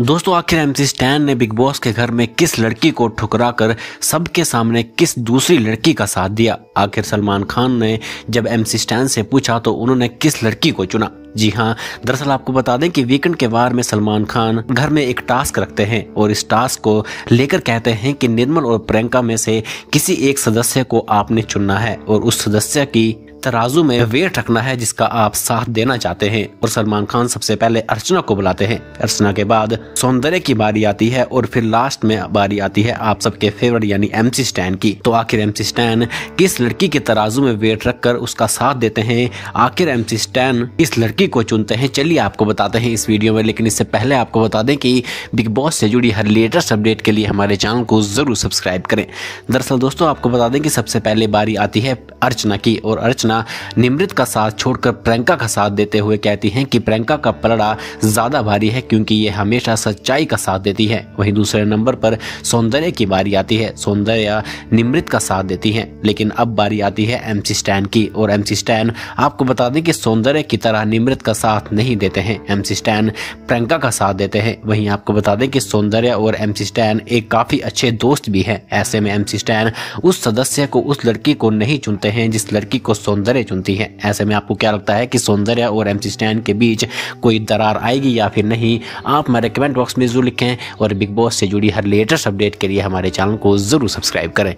दोस्तों, आखिर MC Stan ने बिग बॉस के घर में किस लड़की को ठुकरा कर सबके सामने किस दूसरी लड़की का साथ दिया? आखिर सलमान खान ने जब एमसी स्टैन से पूछा तो उन्होंने किस लड़की को चुना? जी हाँ दरअसल आपको बता दें कि वीकेंड के वार में सलमान खान घर में एक टास्क रखते हैं और इस टास्क को लेकर कहते हैं कि निर्मल और प्रियंका में से किसी एक सदस्य को आपने चुनना है और उस सदस्य की तराजू में वेट रखना है जिसका आप साथ देना चाहते हैं। और सलमान खान सबसे पहले अर्चना को बुलाते हैं। अर्चना के बाद सौंदर्य की बारी आती है और फिर लास्ट में बारी आती है आप सबके फेवरेट यानी एमसी स्टैन की। तो आखिर एमसी स्टैन किस लड़की के तराजू में वेट रखकर उसका साथ देते हैं? आखिर एमसी स्टैन इस लड़की को चुनते हैं? चलिए आपको बताते हैं इस वीडियो में, लेकिन इससे पहले आपको बता दें कि बिग बॉस से जुड़ी हर लेटेस्ट अपडेट के लिए हमारे चैनल को ज़रूर सब्सक्राइब करें। दरअसल दोस्तों, आपको बता दें कि सबसे पहले बारी आती है अर्चना की, और अर्चना निमृत का साथ छोड़कर प्रियंका का साथ देते हुए कहती हैं कि प्रियंका का पलड़ा ज़्यादा भारी है क्योंकि ये हमेशा सच्चाई का साथ देती है। वहीं दूसरे नंबर पर सौंदर्य की बारी आती है। सौंदर्य निमृत का साथ देती है, लेकिन अब बारी आती है एमसी स्टैन की। और एमसी स्टैन, आपको बता दें कि सौंदर्य की तरह निमृत का साथ नहीं देते हैं। एमसी स्टैन प्रियंका का साथ देते हैं। वहीं आपको बता दें कि सौंदर्य और एमसी स्टैन एक काफ़ी अच्छे दोस्त भी हैं। ऐसे में एमसी स्टैन उस सदस्य को, उस लड़की को नहीं चुनते हैं जिस लड़की को सौंदर्य चुनती है। ऐसे में आपको क्या लगता है कि सौंदर्य और एम स्टैंड के बीच कोई दरार आएगी या फिर नहीं? आप हमारे कमेंट बॉक्स में ज़रूर लिखें और बिग बॉस से जुड़ी हर लेटेस्ट अपडेट के लिए हमारे चैनल को ज़रूर सब्सक्राइब करें।